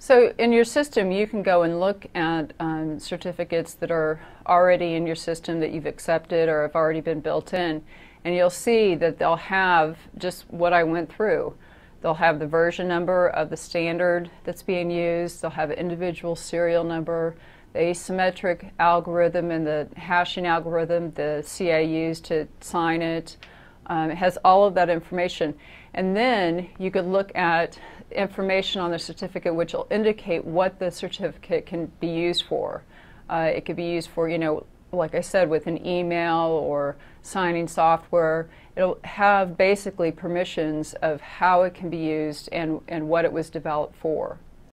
So in your system, you can go and look at um, certificates that are already in your system that you've accepted or have already been built in, and you'll see that they'll have just what I went through. They'll have the version number of the standard that's being used. They'll have an individual serial number, the asymmetric algorithm and the hashing algorithm the CA used to sign it. Um, it has all of that information. And then you could look at information on the certificate which will indicate what the certificate can be used for. Uh, it could be used for, you know, like I said, with an email or signing software. It'll have basically permissions of how it can be used and, and what it was developed for.